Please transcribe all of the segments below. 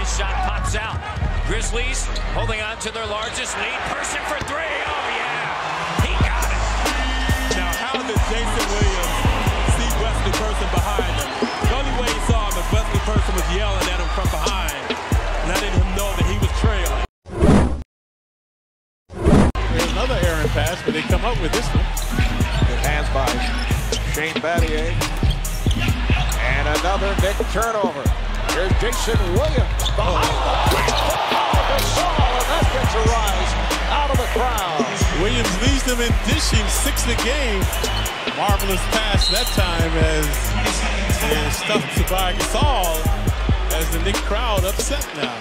His shot pops out. Grizzlies holding on to their largest lead. Person for three. Oh, yeah. He got it. Now, how did Jason Williams see Wesley Person behind him? The only way he saw him is Wesley Person was yelling at him from behind, letting him know that he was trailing. There's another errant pass, but they come up with this one. Good hands by Shane Battier. And another big turnover. Here's Jason Williams behind the back. Oh, Gasol, and that gets a rise out of the crowd. Williams leads them in dishing six a game. Marvelous pass that time as and stuffed to by Gasol as the Knick crowd upset now.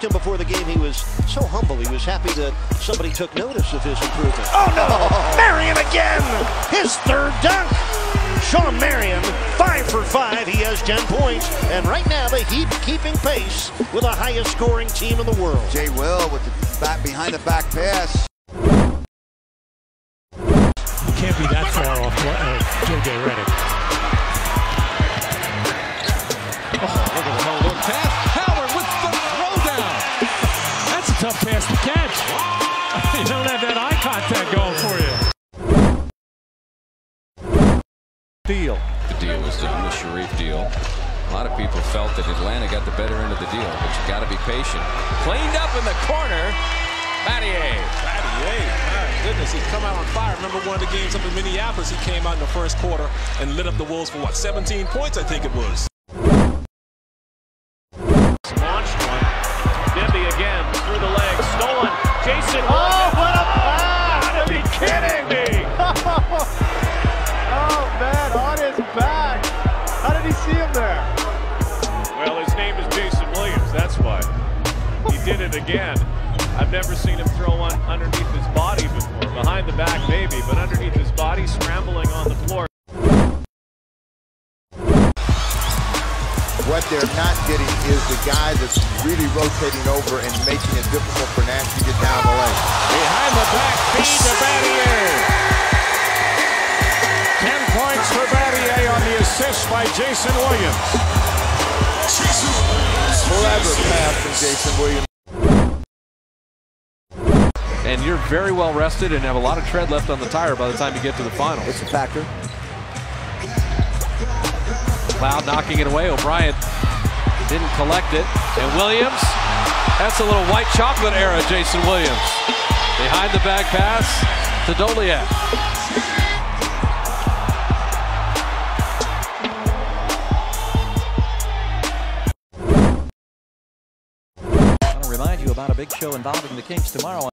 him before the game. He was so humble. He was happy that somebody took notice of his improvement. Oh no! Marion again! His third dunk! Shawn Marion, five for five. He has 10 points. And right now, the Heat keeping pace with the highest scoring team in the world. Jay Will with the back behind the back pass. You can't be that far off uh, J.J. Redick. Oh, look at the look pass. Howard with the throwdown. That's a tough pass to catch. you don't have that eye contact going Deal. The deal was done, the Shareef deal. A lot of people felt that Atlanta got the better end of the deal, but you got to be patient. Cleaned up in the corner. Battier. Battier, my goodness, he's come out on fire. Remember one of the games up in Minneapolis, he came out in the first quarter and lit up the Wolves for what, 17 points, I think it was. See him there? Well, his name is Jason Williams. That's why. He did it again. I've never seen him throw one underneath his body before. Behind the back, maybe, but underneath his body, scrambling on the floor. What they're not getting is the guy that's really rotating over and making it difficult for Nash to get down the lane. Behind the back feed to Battier. By Jason Williams. Clever pass from Jason Williams. And you're very well rested and have a lot of tread left on the tire by the time you get to the final. It's a factor. Cloud knocking it away. O'Brien didn't collect it. And Williams, that's a little white chocolate era Jason Williams. Behind the back pass to Doliak. About a big show involving the Kings tomorrow.